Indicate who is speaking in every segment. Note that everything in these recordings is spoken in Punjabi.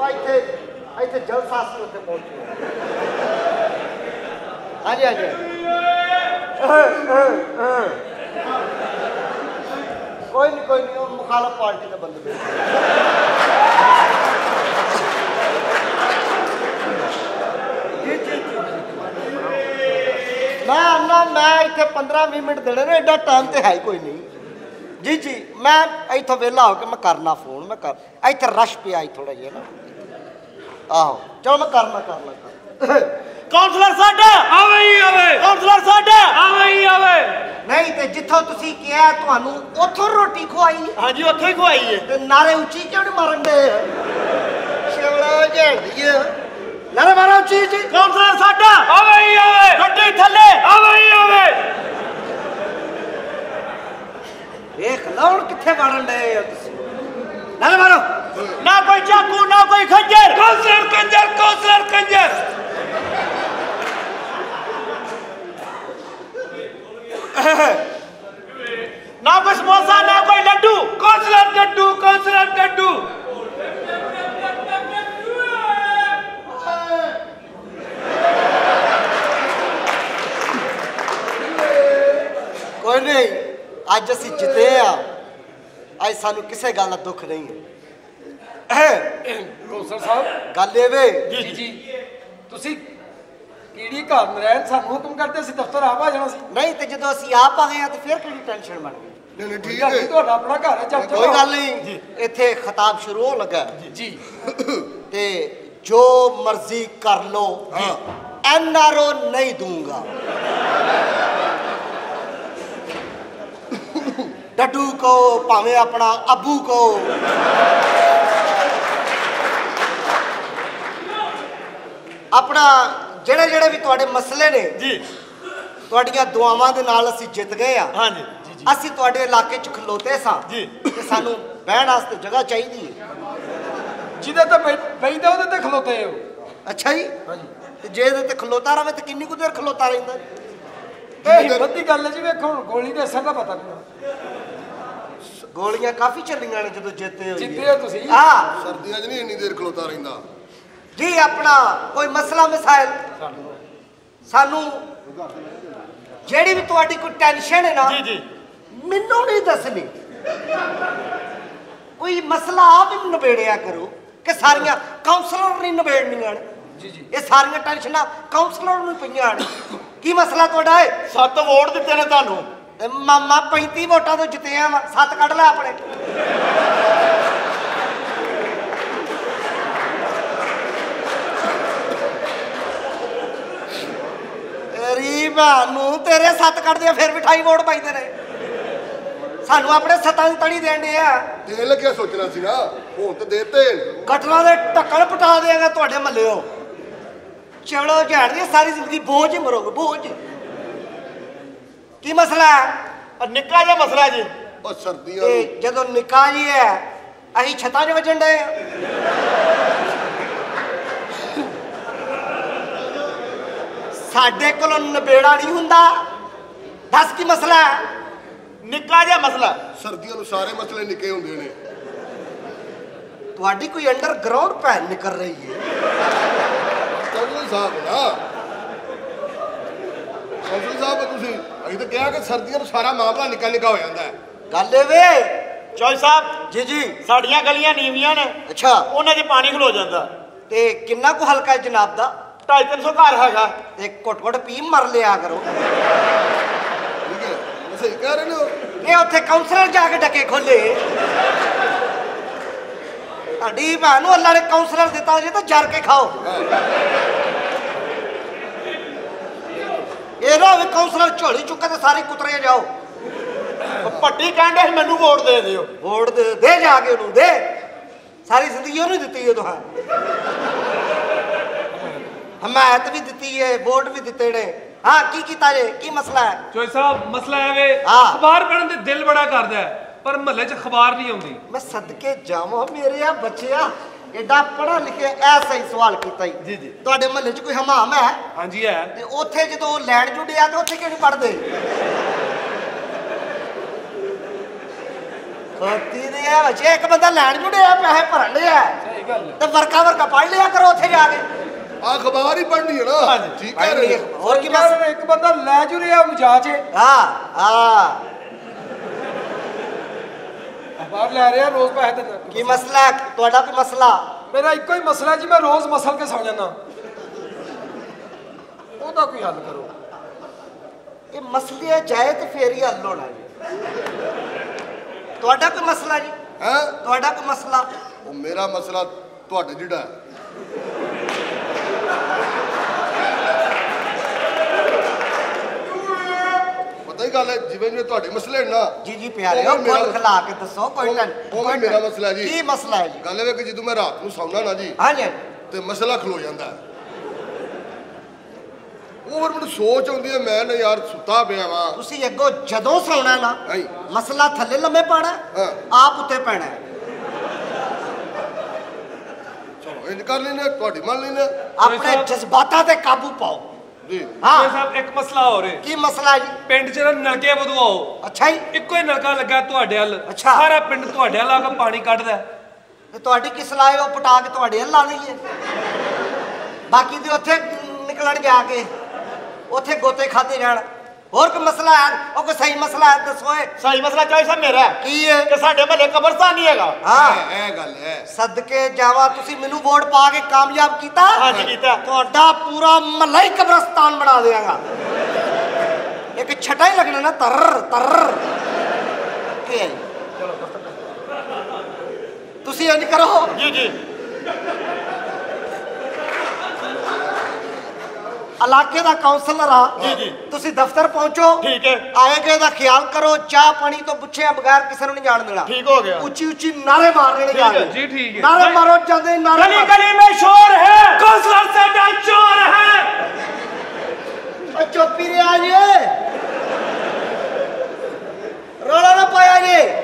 Speaker 1: ਉਹ ਇੱਥੇ ਇੱਥੇ ਜਲਸਾ ਸੀ ਉੱਥੇ ਪਹੁੰਚੇ ਹਾਂਜੀ ਹਾਂਜੀ ਕੋਈ ਨਹੀਂ ਕੋਈ ਨਹੀਂ ਉਹ ਮੁਖਾਲਫ ਪਾਰਟੀ ਦੇ ਬੰਦੇ ਜੀ ਜੀ ਮੈਂ ਅੰਨਾ ਮੈਂ ਇੱਥੇ 15 20 ਮਿੰਟ ਦੇਣੇ ਨੇ ਐਡਾ ਟਾਈਮ ਤੇ ਹੈ ਹੀ ਕੋਈ ਨਹੀਂ। ਜੀ ਜੀ, ਮੈਂ ਇੱਥੋਂ ਵਿਹਲਾ ਹੋ ਕੇ ਮੈਂ ਕਰਨਾ ਫੋਨ ਮੈਂ ਕਰ ਇੱਥੇ ਰਸ਼ ਪਿਆ ਥੋੜਾ ਜਿਹਾ ਨਾ। ਆਹੋ। ਚਲੋ ਮੈਂ ਕਰਨਾ ਕਰਨਾ ਕਰ ਕਾਉਂਸਲਰ ਸਾਡਾ!
Speaker 2: ਆਵੇ ਹੀ ਆਵੇ।
Speaker 1: ਕਾਉਂਸਲਰ ਸਾਡਾ!
Speaker 2: ਆਵੇ ਹੀ ਆਵੇ।
Speaker 1: ਨਹੀਂ ਤੇ ਜਿੱਥੋਂ ਤੁਸੀਂ ਕਿਹਾ ਤੁਹਾਨੂੰ ਉੱਥੋਂ ਰੋਟੀ ਖਵਾਈ।
Speaker 2: ਹਾਂਜੀ ਉੱਥੇ ਹੀ ਖਵਾਈ ਏ
Speaker 1: ਤੇ ਨਾਰੇ ਉੱਚੀ ਕਿਉਂ ਨਹੀਂ ਮਾਰਨ ਦੇ? ਸ਼ਿਵਲਾ ਝੇੜਦੀ ਆ। ਨਾਰੇ ਮਾਰੋ ਉੱਚੀ ਉੱਚੀ।
Speaker 2: ਕਾਉਂਸਲਰ ਸਾਡਾ! ਆਵੇ ਹੀ ਆਵੇ। ਗੱਡੀ ਥੱਲੇ। ਆਵੇ ਹੀ ਆਵੇ।
Speaker 1: ਵੇਖ ਲਓ ਕਿੱਥੇ ਵੜਨ ਦੇ ਤੁਸੀਂ। ਨਾਰੇ ਮਾਰੋ
Speaker 2: ਨਾ ਕੋਈ ਚਾਕੂ ਨਾ ਕੋਈ ਖੰਜਰ ਕਾਉਂਸਲਰ ਕੰਜਰ ਕਾਉਂਸਲਰ ਕੰਜਰ ਨਾ ਕੋਈ ਸਮੋਸਾ ਨਾ ਕੋਈ ਲੱਡੂ ਕਾਉਂਸਲਰ ਲੱਡੂ ਕਾਉਂਸਲਰ ਲੱਡੂ
Speaker 1: ਕੋਈ ਨਹੀਂ ਅੱਜ ਅਸੀਂ ਜਿੱਤੇ ਆ ਅੱਜ ਸਾਨੂੰ ਕਿਸੇ ਗੱਲ ਦਾ ਦੁੱਖ ਨਹੀਂ ਹੈ।
Speaker 3: ਕੌਂਸਲ ਸਾਹਿਬ।
Speaker 1: ਗੱਲ ਇਹ ਵੇ।
Speaker 3: ਜੀ ਜੀ ਤੁਸੀਂ ਕੀੜੀ ਘਰ ਨਰੈਣ ਸਾਨੂੰ ਹੁਕਮ ਕਰਦੇ ਸੀ? ਦਫ਼ਤਰ ਆਪ ਆ ਜਾਣਾ ਸੀ।
Speaker 1: ਨਹੀਂ ਤੇ ਜਦੋਂ ਅਸੀਂ ਆਪ ਆ ਗਏ ਆ ਤੇ ਫਿਰ ਕਿਹੜੀ ਟੈਨਸ਼ਨ ਬਣ ਗਈ?
Speaker 4: ਨਹੀਂ ਨਹੀਂ ਠੀਕ ਹੈ।
Speaker 3: ਤੁਹਾਡਾ ਆਪਣਾ ਘਰ ਹੈ ਚੱਲ
Speaker 1: ਕੋਈ ਗੱਲ ਨਹੀਂ। ਇੱਥੇ ਖਿਤਾਬ ਸ਼ੁਰੂ ਹੋਣ ਲੱਗਾ ਹੈ।
Speaker 3: ਜੀ।
Speaker 1: ਤੇ ਜੋ ਮਰਜ਼ੀ ਕਰ ਲੋ ਐਨ ਆਰ ਓ ਨਹੀਂ ਦੂੰਗਾ ਡੱਡੂ ਕੋ ਭਾਵੇਂ ਆਪਣਾ ਅੱਬੂ ਕੋ। ਆਪਣਾ ਜਿਹੜੇ ਜਿਹੜੇ ਵੀ ਤੁਹਾਡੇ ਮਸਲੇ ਨੇ
Speaker 2: ਜੀ।
Speaker 1: ਤੁਹਾਡੀਆਂ ਦੁਆਵਾਂ ਦੇ ਨਾਲ ਅਸੀਂ ਜਿੱਤ ਗਏ ਆ।
Speaker 2: ਹਾਂਜੀ
Speaker 1: ਅਸੀਂ ਤੁਹਾਡੇ ਇਲਾਕੇ 'ਚ ਖਲੋਤੇ ਸਾਂ
Speaker 2: ਜੀ।
Speaker 1: ਤੇ ਸਾਨੂੰ ਬਹਿਣ ਵਾਸਤੇ ਜਗ੍ਹਾ ਚਾਹੀਦੀ ਹੈ।
Speaker 3: ਜਿਹਦੇ ਤੇ ਬੈਠਦਾ ਉਹਦੇ ਤੇ ਖਲੋਤੇ ਹੋ।
Speaker 1: ਅੱਛਾ ਜੀ? ਤੇ ਜੇ ਇਹਦੇ ਤੇ ਖਲੋਤਾ ਰਵੇ ਤੇ ਕਿੰਨੀ ਕੁ ਦੇਰ ਖਲੋਤਾ ਰਹਿੰਦਾ?
Speaker 3: ਇਹ ਹਿੰਮਤ ਦੀ ਗੱਲ ਹੈ ਜੀ ਵੇਖੋ ਹੁਣ ਗੋਲੀ ਦੇ ਅਸਰ ਦਾ ਪਤਾ ਨਹੀਂ
Speaker 1: ਗੋਲੀਆਂ ਕਾਫੀ ਚੱਲੀਆਂ ਨੇ ਜਦੋਂ ਜਿੱਤੇ ਹੋਏ
Speaker 3: ਜਿੱਤੇ ਹੋ ਤੁਸੀਂ।
Speaker 1: ਹਾਂ
Speaker 4: ਸਰਦੀਆਂ 'ਚ ਨਹੀਂ ਇੰਨੀ ਦੇਰ ਖਲੋਤਾ ਰਹਿੰਦਾ।
Speaker 1: ਜੀ ਆਪਣਾ ਕੋਈ ਮਸਲਾ ਮਸਾਇਲ। ਸਾਨੂੰ ਜਿਹੜੀ ਵੀ ਤੁਹਾਡੀ ਕੋਈ ਟੈਨਸ਼ਨ ਹੈ ਨਾ
Speaker 2: ਜੀ ਜੀ।
Speaker 1: ਮੈਨੂੰ ਨਹੀਂ ਦੱਸਣੀ। ਕੋਈ ਮਸਲਾ ਆਪ ਹੀ ਨਿਬੇੜਿਆ ਕਰੋ ਕਿ ਸਾਰੀਆਂ ਕਾਉਂਸਲਰ ਨਹੀਂ ਨਿਬੇੜਨੀਆਂ ਨੇ।
Speaker 3: ਜੀ ਜੀ।
Speaker 1: ਇਹ ਸਾਰੀਆਂ ਟੈਨਸ਼ਨਾਂ ਕਾਉਂਸਲਰ ਨੂੰ ਪਈਆਂ ਨੇ। ਕੀ ਮਸਲਾ ਤੁਹਾਡਾ ਹੈ
Speaker 2: ਸੱਤ ਵੋਟ ਦਿੱਤੇ ਨੇ ਤੁਹਾਨੂੰ।
Speaker 1: ਤੇ ਮਾਮਾ 35 ਵੋਟਾਂ ਤੋਂ ਜਿੱਤਿਆ ਵਾ ਸੱਤ ਕੱਢ ਲੈ ਆਪਣੇ। ਤੇਰੀ ਨੂੰ ਤੇਰੇ ਸੱਤ ਕੱਢਦੇ ਫਿਰ ਵੀ 28 ਵੋਟ ਪਾਈਦੇ ਨੇ। ਸਾਨੂੰ ਆਪਣੇ ਸੱਤਾਂ ਦੀ ਤੜੀ ਦੇਣ ਦੇ ਆ।
Speaker 4: ਤੇ ਲੱਗਿਆ ਸੋਚਣਾ ਸੀ ਨਾ ਹੁਣ ਤੇ ਦੇਤੇ।
Speaker 1: ਕਟਲਾਂ ਦੇ ਢੱਕਣ ਪਟਾ ਦੇਗਾ ਤੁਹਾਡੇ ਮੱਲਿਓ। ਚਵਲੋ ਝਾੜ ਦੀ ਸਾਰੀ ਜ਼ਿੰਦਗੀ ਬੋਝ ਹੀ ਮਰੋਗੇ ਬੋਝ। ਕੀ ਮਸਲਾ? ਹੈ
Speaker 2: ਨਿੱਕਾ ਜਿਹਾ ਮਸਲਾ ਜੀ।
Speaker 4: ਉਹ ਸਰਦੀਆਂ ਨੂੰ
Speaker 1: ਤੇ ਜਦੋਂ ਨਿਕਾਹ ਜੀ ਹੈ ਅਸੀਂ ਛੱਤਾਂ 'ਚ ਵੱਜਣ ਡਏ ਆ ਸਾਡੇ ਕੋਲੋਂ ਨਿਬੇੜਾ ਨਹੀਂ ਹੁੰਦਾ। ਦੱਸ ਕੀ ਮਸਲਾ? ਹੈ
Speaker 2: ਨਿੱਕਾ ਜਿਹਾ ਮਸਲਾ।
Speaker 4: ਸਰਦੀਆਂ ਨੂੰ ਸਾਰੇ ਮਸਲੇ ਨਿੱਕੇ ਹੁੰਦੇ ਨੇ।
Speaker 1: ਤੁਹਾਡੀ ਕੋਈ ਅੰਡਰਗਰਾਉਂਡ ਭੈਣ ਨਿਕਲ ਰਹੀ ਹੈ।
Speaker 4: ਸਾਹਿਬ ਨਾ ਕੌਂਸਲ ਸਾਹਿਬ ਤੁਸੀਂ ਅਸੀਂ ਤਾਂ ਕਿਹਾ ਕਿ ਸਰਦੀਆਂ ਨੂੰ ਸਾਰਾ ਮਾਮਲਾ ਨਿੱਕਾ ਨਿੱਕਾ ਹੋ ਜਾਂਦਾ ਹੈ।
Speaker 1: ਗੱਲ ਇਹ ਵੇ।
Speaker 2: ਚੌਈ ਸਾਹਿਬ
Speaker 1: ਜੀ ਜੀ।
Speaker 2: ਸਾਡੀਆਂ ਗਲੀਆਂ ਨੀਵੀਆਂ ਨੇ।
Speaker 1: ਅੱਛਾ।
Speaker 2: ਉਹਨਾਂ 'ਚ ਪਾਣੀ ਖਲੋ ਜਾਂਦਾ।
Speaker 1: ਤੇ ਕਿੰਨਾ ਕੁ ਹਲਕਾ ਹੈ ਜਨਾਬ ਦਾ?
Speaker 2: 250 ਘਰ ਹੈਗਾ।
Speaker 1: ਤੇ ਘੁੱਟ ਘੁੱਟ ਪੀ ਮਰ ਲਿਆ ਕਰੋ।
Speaker 4: ਠੀਕ ਹੈ ਸਹੀ ਕਹਿ ਰਹੇ ਨੇ ਹੋ?
Speaker 1: ਇਹ ਉੱਥੇ ਕਾਉਂਸਲਰ ਜਾ ਕੇ ਡੱਕੇ ਖੋਲੇ। ਸਾਡੀ ਭੈਣ ਨੂੰ ਅੱਲਾ ਨੇ ਕਾਉਂਸਲਰ ਦਿੱਤਾ ਜੇ ਤਾਂ ਜਰ ਕੇ ਖਾਓ। ਇਹ ਨਾ ਵੀ ਕਾਉਂਸਲਰ ਝੋਲੀ ਚੁੱਕੇ ਤੇ ਸਾਰੇ ਕੁਤਰੇ ਜਾਓ।
Speaker 2: ਭੱਟੀ ਕਹਿੰਦੇ ਸੀ ਮੈਨੂੰ ਵੋਟ ਦੇ ਦਿਓ।
Speaker 1: ਵੋਟ ਦੇ ਦੇ ਜਾ ਕੇ ਉਹਨੂੰ ਦੇ। ਸਾਰੀ ਜ਼ਿੰਦਗੀ ਉਹਨੂੰ ਹੀ ਦਿੱਤੀ ਹੈ ਤੁਹਾਂ ਹਮਾਇਤ ਵੀ ਦਿੱਤੀ ਹੈ ਵੋਟ ਵੀ ਦਿੱਤੇ ਨੇ। ਹਾਂ ਕੀ ਕੀਤਾ ਜੇ? ਕੀ ਮਸਲਾ ਹੈ?
Speaker 5: ਚੋਈ ਸਾਹਿਬ ਮਸਲਾ ਇਹ ਵੇ
Speaker 1: ਹਾਂ।
Speaker 5: ਅਖਬਾਰ ਪੜਨ ਦੇ ਦਿਲ ਬੜਾ ਕਰਦਾ ਹੈ, ਪਰ ਮਹੱਲੇ 'ਚ ਅਖਬਾਰ ਨਹੀਂ ਆਉਂਦੀ।
Speaker 1: ਮੈਂ ਸਦਕੇ ਜਾਵਾਂ ਮੇਰੇ ਆ ਬੱਚਿਆ। ਐਡਾ ਪੜਾ ਲਿਖਿਆ ਐਸਾ ਹੀ ਸਵਾਲ ਕੀਤਾ ਹੀ
Speaker 5: ਜੀ, ਜੀ।
Speaker 1: ਤੁਹਾਡੇ ਮਹੱਲੇ 'ਚ ਕੋਈ ਹਮਾਮ ਹੈ?
Speaker 5: ਹਾਂਜੀ ਹੈ।
Speaker 1: ਤੇ ਉੱਥੇ ਜਦੋਂ ਲੈਣ ਜੁੜਿਆ ਤੇ ਉੱਥੇ ਨਹੀਂ ਪੜਦੇ ਖੋਤੀ ਦੇ ਆ ਬੱਚੇ ਇੱਕ ਬੰਦਾ ਲੈਣ ਜੁੜਿਆ ਪੈਸੇ ਭਰਨ ਲਿਆ
Speaker 3: ਸਹੀ ਗੱਲ
Speaker 1: ਤੇ ਵਰਕਾ ਵਰਕਾ ਪੜ ਲਿਆ ਕਰੋ ਉੱਥੇ ਜਾ ਕੇ।
Speaker 4: ਆ ਅਖਬਾਰ ਹੀ ਪੜ੍ਹਨੀ ਹੈ ਨਾ। ਠੀਕ ਹੈ
Speaker 1: ਹੋਰ ਕੀ
Speaker 3: ਯਾਰ ਇੱਕ ਬੰਦਾ ਲੈ ਜੂ ਰਿਹਾ ਮਜਾ ਚ।
Speaker 1: ਹਾਂ ਹਾਂ।
Speaker 3: ਬਾਹਰ ਲੈ ਰਿਹਾ ਰੋਜ਼ ਪੈਸੇ ਦਿੰਦਾ।
Speaker 1: ਕੀ ਮਸਲਾ? ਹੈ ਤੁਹਾਡਾ ਕੀ ਮਸਲਾ?
Speaker 3: ਮੇਰਾ ਇੱਕੋ ਹੀ ਮਸਲਾ ਜੀ ਮੈਂ ਰੋਜ਼ ਮਸਲ ਕੇ ਸੌ ਜਾਂਦਾ। ਉਹਦਾ ਕੋਈ ਹੱਲ ਕਰੋ।
Speaker 1: ਇਹ ਮਸਲੇ ਜਾਏ ਤੇ ਫੇਰ ਹੀ ਹੱਲ ਹੋਣਾ ਜੀ। ਤੁਹਾਡਾ ਕੋਈ ਮਸਲਾ ਜੀ?
Speaker 4: ਹੈ?
Speaker 1: ਤੁਹਾਡਾ ਕੋਈ ਮਸਲਾ?
Speaker 4: ਉਹ ਮੇਰਾ ਮਸਲਾ ਤੁਹਾਡੇ ਜਿਹੜਾ ਹੈ। ਪਤਾ ਹੀ ਗੱਲ ਹੈ ਜਿਵੇਂ ਜਿਵੇਂ ਤੁਹਾਡੇ ਮਸਲੇ ਨੇ
Speaker 1: ਜੀ ਜੀ ਪਿਆਰੇ
Speaker 4: ਉਹ
Speaker 1: ਹੋ
Speaker 4: ਵੀ ਮੇਰਾ-
Speaker 1: ਕੋਲ ਖਲਾ ਕੇ ਦੱਸੋ ਕੋਈ ਟੈਨ
Speaker 4: ਉਹ ਮੇਰਾ ਮਸਲਾ ਜੀ।
Speaker 1: ਕੀ ਮਸਲਾ ਹੈ ਜੀ
Speaker 4: ਗੱਲ ਇਹ ਹੈ ਕਿ ਜਦੋਂ ਮੈਂ ਰਾਤ ਨੂੰ ਸੌਂਦਾ ਨਾ ਜੀ
Speaker 1: ਹਾਂਜੀ
Speaker 4: ਤੇ ਮਸਲਾ ਖਲੋ ਜਾਂਦਾ ਹੈ। ਉਹ ਫਿਰ ਮੈਨੂੰ ਸੋਚ ਆਉਂਦੀ ਹੈ ਮੈਂ ਨਾ ਯਾਰ ਸੁੱਤਾ ਪਿਆ ਵਾਂ
Speaker 1: ਤੁਸੀਂ ਅੱਗੋਂ ਜਦੋਂ ਸੌਣਾ ਨਾ। ਮਸਲਾ ਥੱਲੇ ਲੰਮੇ ਪਾਣਾ
Speaker 4: ਹਾਂ।
Speaker 1: ਆਪ ਉੱਤੇ ਪੈਣਾ ਹੈ।
Speaker 4: ਚਲੋ ਇੰਜ ਕਰ ਲੈਨੇ ਤੁਹਾਡੀ ਮੰਨ ਲੈਨੇ
Speaker 1: ਆਪਣੇ ਜਜ਼ਬਾਤਾਂ ਤੇ ਕਾਬੂ ਪਾਓ
Speaker 4: ਜੀ।
Speaker 1: ਹਾਂ।
Speaker 5: ਸਾਹਿਬ ਇੱਕ ਮਸਲਾ ਹੋ। ਰਿਹਾ
Speaker 1: ਕੀ ਮਸਲਾ ਜੀ?
Speaker 5: ਪਿੰਡ 'ਚ ਨਾ ਨਲਕੇ ਵਧਵਾਓ
Speaker 1: ਅੱਛਾ ਜੀ।
Speaker 5: ਇੱਕੋ ਹੀ ਨਲਕਾ ਲੱਗਾ ਤੁਹਾਡੇ ਵੱਲ। ਸਾਰਾ ਪਿੰਡ ਤੁਹਾਡੇ ਵੱਲ ਆ ਕੇ ਪਾਣੀ ਕੱਢਦਾ।
Speaker 1: ਤੇ ਤੁਹਾਡੀ ਕੀ ਸਲਾਹ ਹੈ? ਉਹ ਪਟਾ ਕੇ ਤੁਹਾਡੇ ਵੱਲ ਲਾ ਲਈਏ। ਬਾਕੀ ਦੇ ਉੱਥੇ ਨਿਕਲਣ ਜਾ ਕੇ। ਉੱਥੇ ਗੋਤੇ ਖਾਦੇ ਜਾਣ। ਹੋਰ ਕੋਈ ਮਸਲਾ ਹੈ? ਉਹ ਕੋਈ ਸਹੀ ਮਸਲਾ ਹੈ? ਦੱਸੋ ਇਹ।
Speaker 2: ਸਹੀ ਮਸਲਾ ਚਾਹੀ ਸਾਹਿਬ ਮੇਰਾ
Speaker 1: ਕੀ ਹੈ?
Speaker 2: ਕਿ ਸਾਡੇ ਮਹੱਲੇ ਕਬਰਸਤਾਨ ਨਹੀਂ ਹੈਗਾ।
Speaker 1: ਹਾਂ।
Speaker 4: ਇਹ ਗੱਲ ਹੈ।
Speaker 1: ਸਦਕੇ ਜਾਵਾ ਤੁਸੀਂ ਮੈਨੂੰ ਵੋਟ ਪਾ ਕੇ ਕਾਮਯਾਬ ਕੀਤਾ?
Speaker 2: ਹਾਂਜੀ, ਕੀਤਾ।
Speaker 1: ਤੁਹਾਡਾ ਪੂਰਾ ਮਹੱਲਾ ਹੀ ਕਬਰਸਤਾਨ ਬਣਾ ਦੇਵਾਂਗਾ। ਇੱਕ ਛਟਾ ਹੀ ਲੱਗਣਾ ਨਾ ਤਰ ਤਰ। ਕੀ ਹੈ? ਤੁਸੀਂ ਇੰਜ ਕਰੋ।
Speaker 2: ਜੀ ਜੀ।
Speaker 1: ਇਲਾਕੇ ਦਾ ਕਾਉਂਸਲਰ ਆ। ਤੁਸੀਂ ਦਫ਼ਤਰ ਪਹੁੰਚੋ।
Speaker 2: ਠੀਕ ਹੈ।
Speaker 1: ਆਏ ਗਏ ਦਾ ਖਿਆਲ ਕਰੋ ਚਾਹ ਪਾਣੀ ਤੋਂ ਪੁੱਛਿਆ ਬਗੈਰ ਕਿਸੇ ਨੂੰ ਨਹੀਂ ਜਾਣ ਦੇਣਾ।
Speaker 2: ਠੀਕ ਹੋ ਗਿਆ।
Speaker 1: ਉੱਚੀ ਉੱਚੀ ਨਾਰੇ ਮਾਰ ਦੇਣੇ ਜਾਣ
Speaker 5: ਜੀ ਠੀਕ ਹੈ।
Speaker 1: ਨਾਰੇ ਮਾਰੋ ਜਾਂਦੇ ਨਾਰੇ ਗਲੀ
Speaker 2: ਗਲੀ ਮੇ ਸ਼ੋਰ ਹੈ।
Speaker 5: ਕਾਉਂਸਲਰ ਸਾਡਾ ਚੋਰ ਹੈ।
Speaker 1: ਚੁੱਪ ਹੀ ਰਿਹਾ ਜੀ। ਰੋਲਾ ਨਾ ਪਾਇਆ ਜੀ।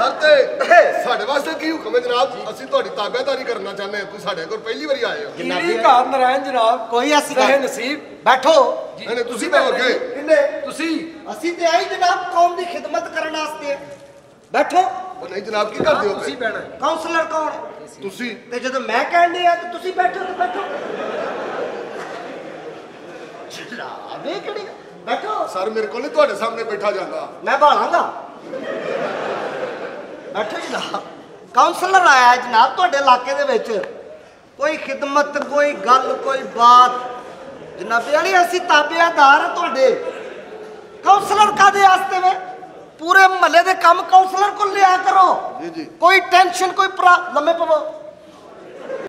Speaker 4: ਸਰ ਤੇ ਸਾਡੇ ਵਾਸਤੇ ਕੀ ਹੁਕਮ ਹੈ ਜਨਾਬ? ਅਸੀਂ ਤੁਹਾਡੀ ਤਾਬੇਦਾਰੀ ਕਰਨਾ ਚਾਹੁੰਦੇ ਹਾਂ। ਤੁਸੀਂ ਸਾਡੇ ਕੋਲ ਪਹਿਲੀ ਵਾਰੀ ਆਏ ਹੋ।
Speaker 3: ਕੀੜੀ ਘਰ ਨਰਾਇਣ ਜਨਾਬ?
Speaker 1: ਕੋਈ ਐਸੀ
Speaker 3: ਸਹੇ
Speaker 1: ਗੱਲ
Speaker 3: ਨਸੀਬ।
Speaker 1: ਬੈਠੋ।
Speaker 4: ਨਹੀਂ ਤੁਸੀਂ ਬੈਠੋਗੇ
Speaker 1: ਕਿੰਨੇ
Speaker 3: ਤੁਸੀਂ
Speaker 1: ਅਸੀਂ ਤੇ ਆਈ ਜਨਾਬ ਕੌਮ ਦੀ ਖਿਦਮਤ ਕਰਨ ਵਾਸਤੇ। ਬੈਠੋ।
Speaker 4: ਉਹ ਨਹੀਂ ਜਨਾਬ ਕੀ ਕਰਦੇ ਹੋ
Speaker 3: ਤੁਸੀਂ? ਬਹਿਣਾ।
Speaker 1: ਕਾਉਂਸਲਰ ਕੌਣ?
Speaker 4: ਤੁਸੀਂ।
Speaker 1: ਤੇ ਜਦੋਂ ਮੈਂ ਕਹਿੰਦੀ ਆ ਤੇ ਤੁਸੀਂ ਬੈਠੋ ਤੇ ਬੈਠੋ ਜਲਾਵੇ ਕਿਹੜੀ ਬੈਠੋ।
Speaker 4: ਸਰ ਮੇਰੇ ਕੋਲ ਨਹੀਂ ਤੁਹਾਡੇ ਸਾਹਮਣੇ ਬੈਠਾ ਜਾਂਦਾ।
Speaker 1: ਮੈਂ ਭਾਲਾਂਗਾ। ਬੈਠੋ ਜਨਾਬ ਕਾਉਂਸਲਰ ਆਇਆ ਜਨਾਬ ਤੁਹਾਡੇ ਇਲਾਕੇ ਦੇ ਵਿੱਚ। ਕੋਈ ਖਿਦਮਤ ਕੋਈ ਗੱਲ ਕੋਈ ਬਾਤ। ਜਨਾਬੇ ਵਾਲੀ ਅਸੀਂ ਤਾਬੇਦਾਰ ਤੁਹਾਡੇ। ਕਾਉਂਸਲਰ ਕਾਦੇ ਵਾਸਤੇ ਵੇ? ਪੂਰੇ ਮਹੱਲੇ ਦੇ ਕੰਮ ਕਾਉਂਸਲਰ ਕੋਲ ਲਿਆ ਕਰੋ।
Speaker 4: ਜੀ ਜੀ।
Speaker 1: ਕੋਈ ਟੈਨਸ਼ਨ ਕੋਈ ਲੰਮੇ ਪਵੋ।